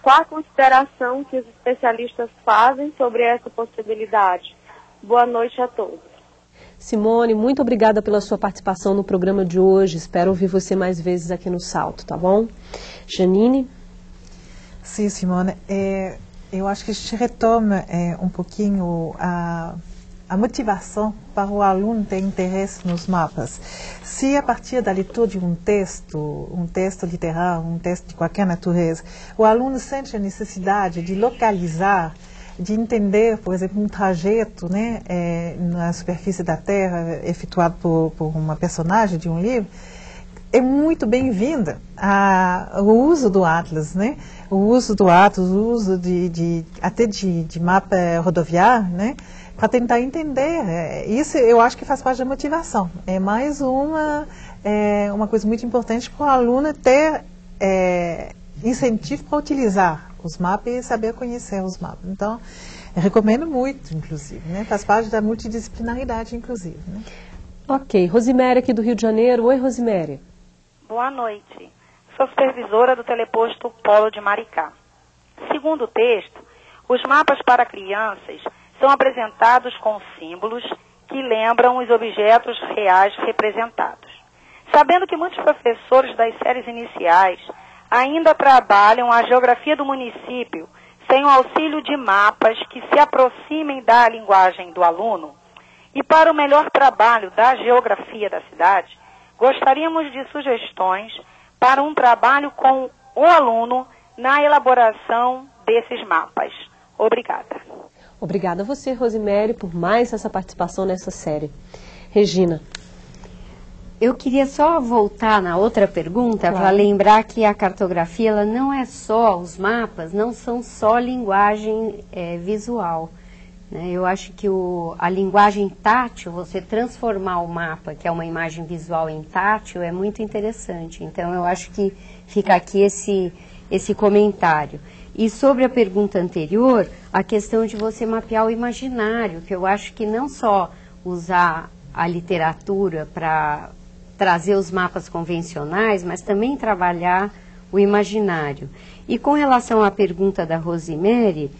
S21: qual a consideração que os especialistas fazem sobre essa possibilidade? Boa noite a todos.
S1: Simone, muito obrigada pela sua participação no programa de hoje. Espero ouvir você mais vezes aqui no Salto, tá bom? Janine?
S8: Sim, Simone. É, eu acho que a gente retoma é, um pouquinho a a motivação para o aluno ter interesse nos mapas. Se a partir da leitura de um texto, um texto literário, um texto de qualquer natureza, o aluno sente a necessidade de localizar, de entender, por exemplo, um trajeto né, é, na superfície da Terra efetuado por, por uma personagem de um livro, é muito bem-vinda o uso do Atlas, né? O uso do Atlas, o uso de, de até de, de mapa rodoviário, né? Para tentar entender. É, isso eu acho que faz parte da motivação. É mais uma, é, uma coisa muito importante para o aluno ter é, incentivo para utilizar os mapas e saber conhecer os mapas. Então, recomendo muito, inclusive. Né? Faz parte da multidisciplinaridade, inclusive. Né?
S1: Ok. Rosimere aqui do Rio de Janeiro. Oi, Rosimere.
S23: Boa noite. Sou supervisora do teleposto Polo de Maricá. Segundo o texto, os mapas para crianças são apresentados com símbolos que lembram os objetos reais representados. Sabendo que muitos professores das séries iniciais ainda trabalham a geografia do município sem o auxílio de mapas que se aproximem da linguagem do aluno, e para o melhor trabalho da geografia da cidade, gostaríamos de sugestões para um trabalho com o aluno na elaboração desses mapas. Obrigada.
S1: Obrigada a você, Rosemary, por mais essa participação nessa série. Regina.
S7: Eu queria só voltar na outra pergunta claro. para lembrar que a cartografia ela não é só, os mapas não são só linguagem é, visual. Né? Eu acho que o, a linguagem tátil, você transformar o mapa, que é uma imagem visual em tátil, é muito interessante. Então eu acho que fica aqui esse, esse comentário. E sobre a pergunta anterior, a questão de você mapear o imaginário, que eu acho que não só usar a literatura para trazer os mapas convencionais, mas também trabalhar o imaginário. E com relação à pergunta da Rosemary,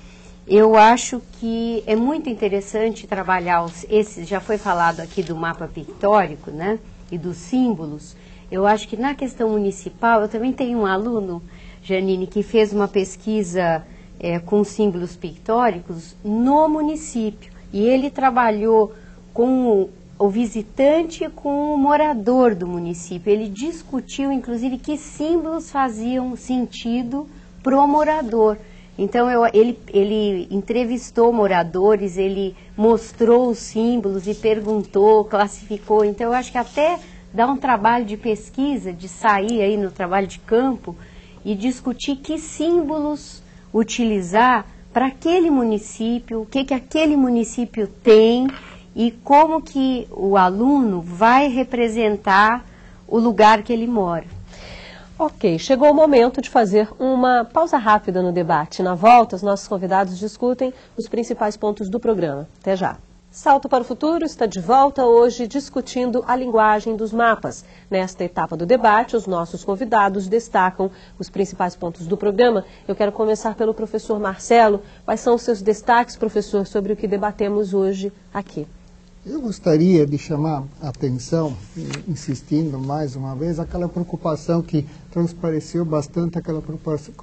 S7: eu acho que é muito interessante trabalhar os, esses, já foi falado aqui do mapa pictórico, né, e dos símbolos. Eu acho que na questão municipal, eu também tenho um aluno Janine, que fez uma pesquisa é, com símbolos pictóricos no município. E ele trabalhou com o visitante com o morador do município. Ele discutiu, inclusive, que símbolos faziam sentido para o morador. Então, eu, ele, ele entrevistou moradores, ele mostrou os símbolos e perguntou, classificou. Então, eu acho que até dá um trabalho de pesquisa, de sair aí no trabalho de campo e discutir que símbolos utilizar para aquele município, o que, que aquele município tem e como que o aluno vai representar o lugar que ele mora.
S1: Ok, chegou o momento de fazer uma pausa rápida no debate. Na volta, os nossos convidados discutem os principais pontos do programa. Até já. Salto para o Futuro está de volta hoje discutindo a linguagem dos mapas. Nesta etapa do debate, os nossos convidados destacam os principais pontos do programa. Eu quero começar pelo professor Marcelo. Quais são os seus destaques, professor, sobre o que debatemos hoje aqui?
S9: Eu gostaria de chamar a atenção, insistindo mais uma vez, aquela preocupação que transpareceu bastante, aquela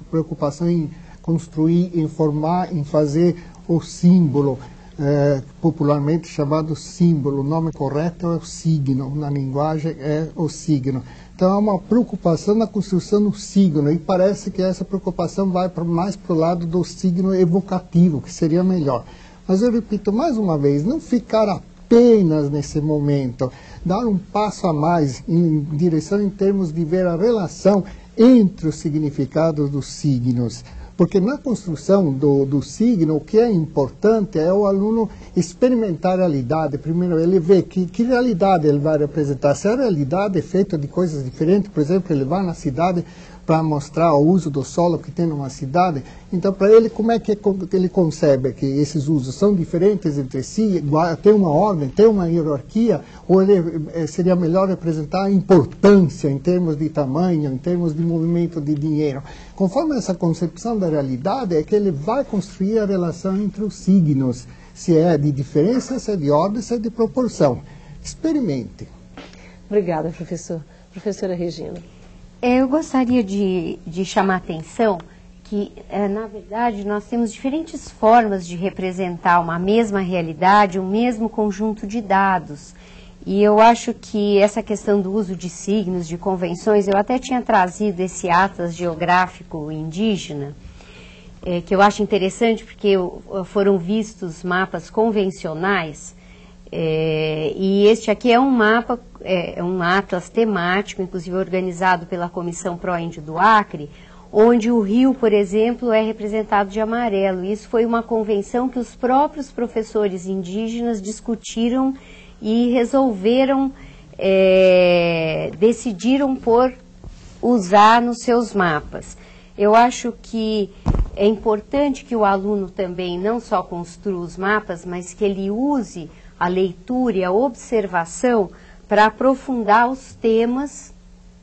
S9: preocupação em construir, em formar, em fazer o símbolo, é, popularmente chamado símbolo. O nome correto é o signo, na linguagem é o signo. Então, há uma preocupação na construção do signo, e parece que essa preocupação vai mais para o lado do signo evocativo, que seria melhor. Mas eu repito mais uma vez, não ficar apenas nesse momento, dar um passo a mais em direção em termos de ver a relação entre os significados dos signos. Porque na construção do, do signo, o que é importante é o aluno experimentar a realidade. Primeiro, ele vê que, que realidade ele vai representar. Se a realidade é feita de coisas diferentes, por exemplo, ele vai na cidade para mostrar o uso do solo que tem numa cidade. Então, para ele, como é que ele concebe que esses usos são diferentes entre si, tem uma ordem, tem uma hierarquia, ou ele, eh, seria melhor representar a importância em termos de tamanho, em termos de movimento de dinheiro? Conforme essa concepção da realidade, é que ele vai construir a relação entre os signos, se é de diferença, se é de ordem, se é de proporção. Experimente.
S1: Obrigada, professor. Professora Regina.
S7: Eu gostaria de, de chamar a atenção que, é, na verdade, nós temos diferentes formas de representar uma mesma realidade, um mesmo conjunto de dados. E eu acho que essa questão do uso de signos, de convenções, eu até tinha trazido esse atlas geográfico indígena, é, que eu acho interessante porque foram vistos mapas convencionais é, e este aqui é um mapa, é, é, um atlas temático, inclusive organizado pela Comissão Pro Índio do Acre, onde o rio, por exemplo, é representado de amarelo. Isso foi uma convenção que os próprios professores indígenas discutiram e resolveram, é, decidiram por usar nos seus mapas. Eu acho que é importante que o aluno também não só construa os mapas, mas que ele use a leitura e a observação para aprofundar os temas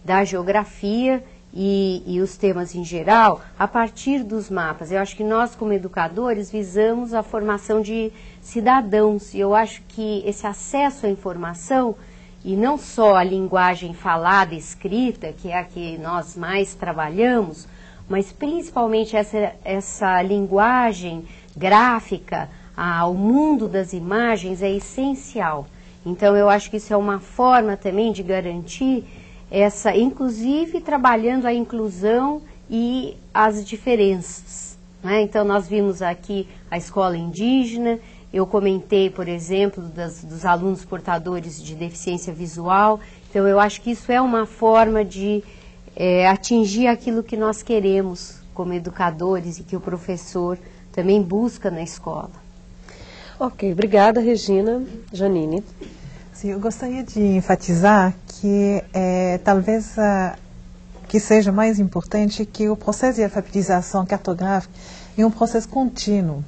S7: da geografia e, e, os temas em geral a partir dos mapas. Eu acho que nós, como educadores, visamos a formação de cidadãos e eu acho que esse acesso à informação e não só a linguagem falada escrita, que é a que nós mais trabalhamos, mas principalmente essa, essa linguagem gráfica, ao mundo das imagens é essencial. Então eu acho que isso é uma forma também de garantir essa, inclusive trabalhando a inclusão e as diferenças. Né? Então nós vimos aqui a escola indígena, eu comentei, por exemplo, das, dos alunos portadores de deficiência visual. Então eu acho que isso é uma forma de é, atingir aquilo que nós queremos como educadores e que o professor também busca na escola.
S1: Ok, obrigada, Regina. Janine.
S8: Sim, eu gostaria de enfatizar que é, talvez a, que seja mais importante que o processo de alfabetização cartográfica é um processo contínuo.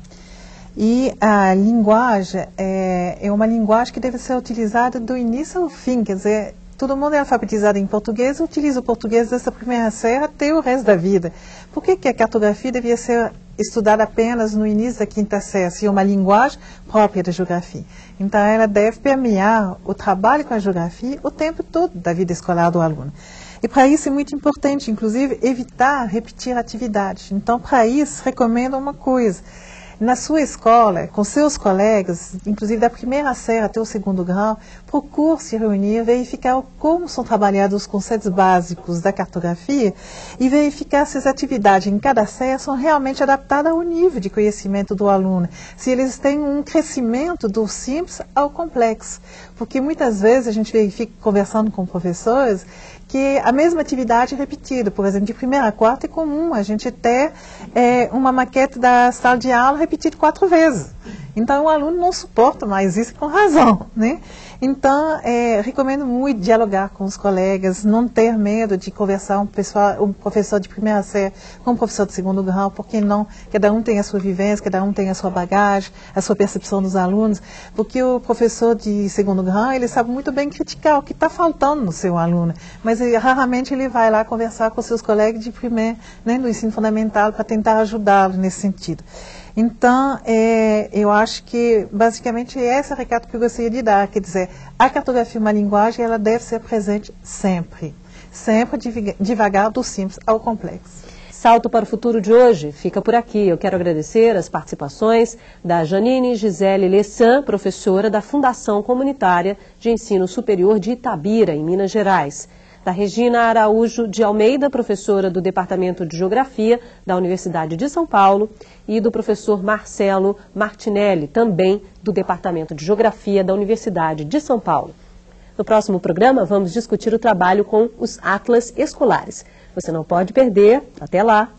S8: E a linguagem é, é uma linguagem que deve ser utilizada do início ao fim, quer dizer, todo mundo é alfabetizado em português, utiliza o português dessa primeira série até o resto da vida. Por que, que a cartografia devia ser estudada apenas no início da quinta série, é uma linguagem própria da geografia? Então, ela deve permear o trabalho com a geografia o tempo todo da vida escolar do aluno. E para isso é muito importante, inclusive, evitar repetir atividades. Então, para isso, recomendo uma coisa. Na sua escola, com seus colegas, inclusive da primeira série até o segundo grau, procure se reunir, verificar como são trabalhados os conceitos básicos da cartografia e verificar se as atividades em cada série são realmente adaptadas ao nível de conhecimento do aluno, se eles têm um crescimento do simples ao complexo. Porque muitas vezes a gente verifica, conversando com professores, que a mesma atividade é repetida. Por exemplo, de primeira a quarta é comum a gente ter é, uma maquete da sala de aula repetida quatro vezes. Então, o aluno não suporta mais isso com razão, né? Então, é, recomendo muito dialogar com os colegas, não ter medo de conversar um, pessoal, um professor de primeira série com um professor de segundo grau, porque não, cada um tem a sua vivência, cada um tem a sua bagagem, a sua percepção dos alunos, porque o professor de segundo grau, ele sabe muito bem criticar o que está faltando no seu aluno, mas ele, raramente ele vai lá conversar com seus colegas de primeiro, né, no ensino fundamental, para tentar ajudá-lo nesse sentido. Então, é, eu acho que basicamente esse é o recado que eu gostaria de dar, quer dizer, a cartografia uma linguagem, ela deve ser presente sempre, sempre devagar do simples ao complexo.
S1: Salto para o futuro de hoje fica por aqui. Eu quero agradecer as participações da Janine Gisele Lessan, professora da Fundação Comunitária de Ensino Superior de Itabira, em Minas Gerais da Regina Araújo de Almeida, professora do Departamento de Geografia da Universidade de São Paulo, e do professor Marcelo Martinelli, também do Departamento de Geografia da Universidade de São Paulo. No próximo programa, vamos discutir o trabalho com os atlas escolares. Você não pode perder. Até lá!